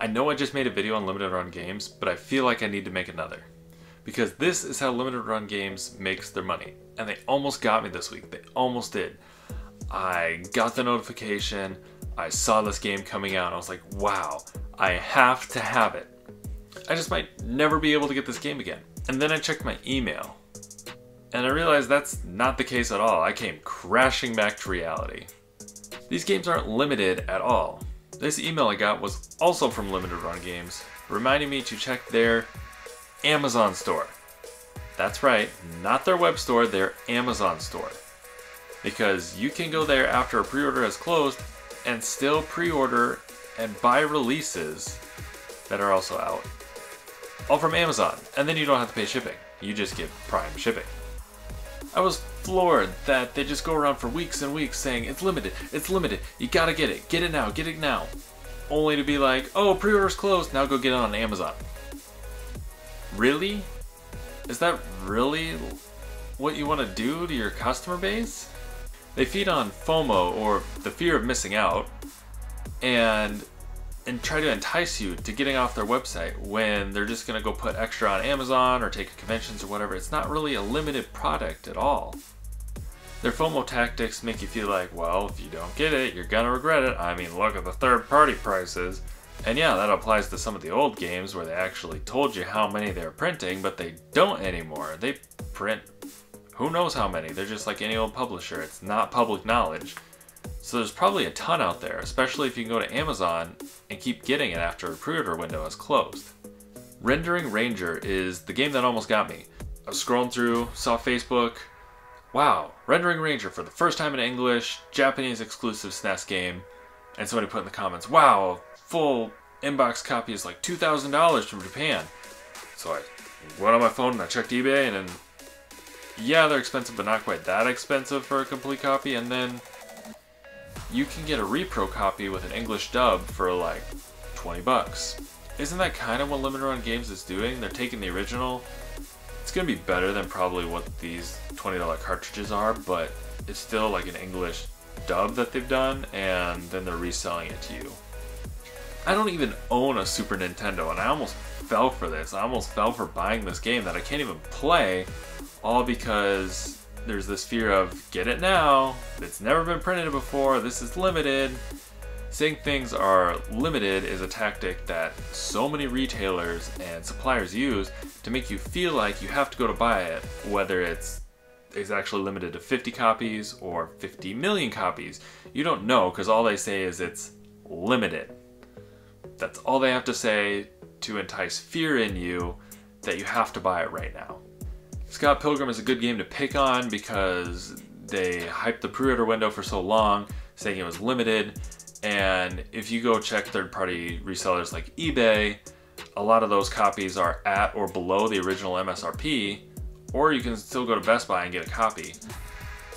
I know I just made a video on limited run games, but I feel like I need to make another. Because this is how limited run games makes their money. And they almost got me this week. They almost did. I got the notification, I saw this game coming out, I was like, wow, I have to have it. I just might never be able to get this game again. And then I checked my email, and I realized that's not the case at all. I came crashing back to reality. These games aren't limited at all. This email I got was also from Limited Run Games, reminding me to check their Amazon store. That's right, not their web store, their Amazon store. Because you can go there after a pre-order has closed and still pre-order and buy releases that are also out. All from Amazon, and then you don't have to pay shipping. You just get prime shipping. I was floored that they just go around for weeks and weeks saying, it's limited, it's limited, you gotta get it, get it now, get it now. Only to be like, oh, pre-order's closed, now go get it on Amazon. Really? Is that really what you want to do to your customer base? They feed on FOMO, or the fear of missing out, and and try to entice you to getting off their website when they're just going to go put extra on Amazon or take conventions or whatever. It's not really a limited product at all. Their FOMO tactics make you feel like, well, if you don't get it, you're to regret it. I mean, look at the third party prices. And yeah, that applies to some of the old games where they actually told you how many they're printing, but they don't anymore. They print who knows how many. They're just like any old publisher. It's not public knowledge. So there's probably a ton out there, especially if you can go to Amazon and keep getting it after a pre-order window is closed. Rendering Ranger is the game that almost got me. I was scrolling through, saw Facebook. Wow, Rendering Ranger for the first time in English, Japanese exclusive SNES game. And somebody put in the comments, wow, full inbox copy is like $2,000 from Japan. So I went on my phone and I checked eBay and then, yeah, they're expensive, but not quite that expensive for a complete copy. And then you can get a repro copy with an English dub for like 20 bucks. Isn't that kind of what Limited Run Games is doing? They're taking the original. It's to be better than probably what these $20 cartridges are, but it's still like an English dub that they've done, and then they're reselling it to you. I don't even own a Super Nintendo, and I almost fell for this. I almost fell for buying this game that I can't even play, all because there's this fear of get it now, it's never been printed before, this is limited. Saying things are limited is a tactic that so many retailers and suppliers use to make you feel like you have to go to buy it, whether it's is actually limited to 50 copies or 50 million copies. You don't know because all they say is it's limited. That's all they have to say to entice fear in you that you have to buy it right now. Scott Pilgrim is a good game to pick on because they hyped the pre-order window for so long, saying it was limited. And if you go check third-party resellers like eBay, a lot of those copies are at or below the original MSRP, or you can still go to Best Buy and get a copy.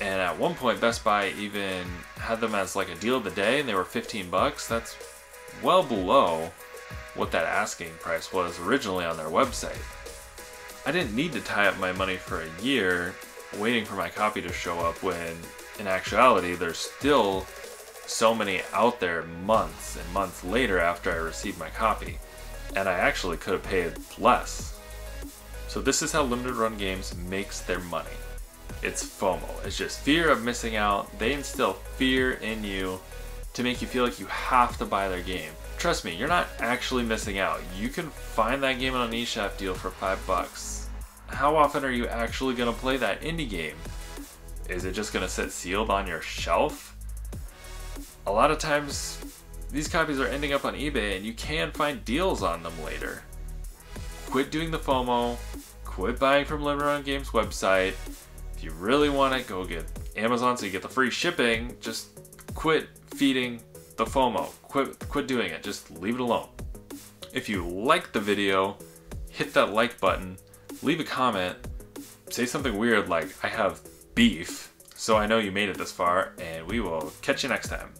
And at one point, Best Buy even had them as like a deal of the day, and they were 15 bucks. That's well below what that asking price was originally on their website. I didn't need to tie up my money for a year waiting for my copy to show up when in actuality there's still so many out there months and months later after I received my copy. And I actually could have paid less. So this is how limited run games makes their money. It's FOMO. It's just fear of missing out. They instill fear in you to make you feel like you have to buy their game. Trust me, you're not actually missing out. You can find that game on an eShop deal for five bucks. How often are you actually gonna play that indie game? Is it just gonna sit sealed on your shelf? A lot of times, these copies are ending up on eBay and you can find deals on them later. Quit doing the FOMO, quit buying from Limited Games website. If you really want it, go get Amazon so you get the free shipping. Just quit feeding the FOMO. Quit, quit doing it. Just leave it alone. If you like the video, hit that like button, leave a comment, say something weird like, I have beef, so I know you made it this far, and we will catch you next time.